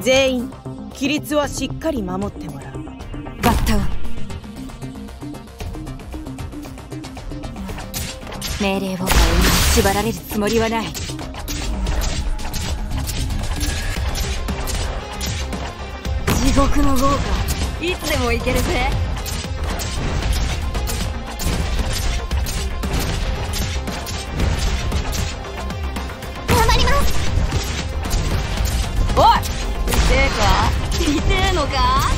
全員規律はしっかり守ってもらう。バッタ命令を縛られるつもりはない。地獄の豪華。いつでも行けるぜ。か痛えのか？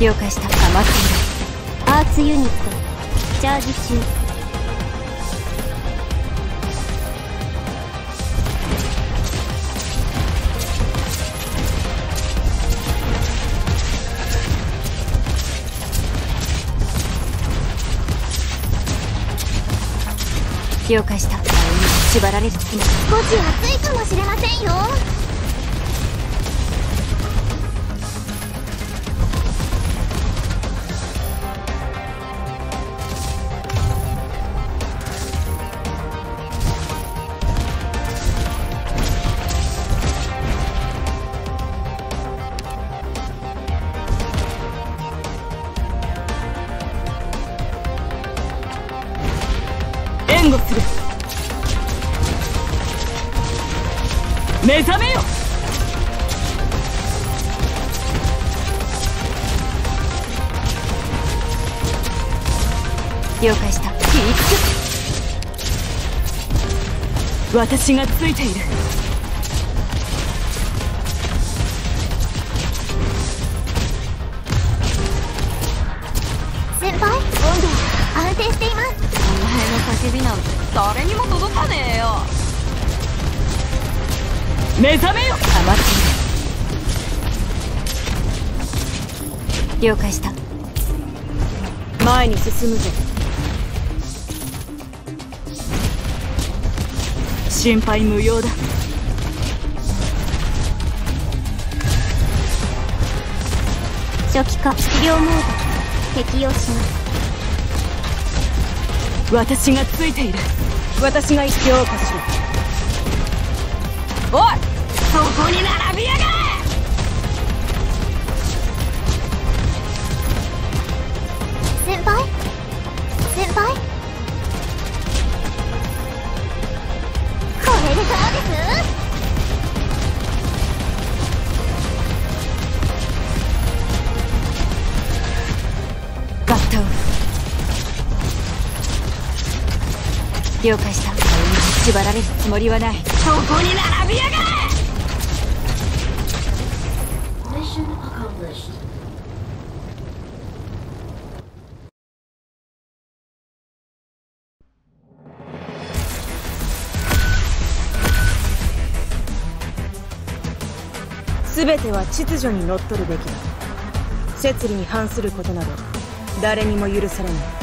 了解した。余っている。アーツユニットチャージ中。了解した。縛られるつもり少し暑いかもしれませんよ護する目覚めよ。了解した。私がついているなんて誰にも届かねえよ。目覚めよ。余って了解した。前に進むぞ心配無用だ。初期化治療モード。適用します私がついている。私が強化しろおい！そこに並びやがれ！先輩？先輩？これでどうです？バッタウ了解した。縛られるつもりはない。そこに並びやがれ。Mission accomplished. 全ては秩序にのっとるべきだ。摂理に反することなど誰にも許されない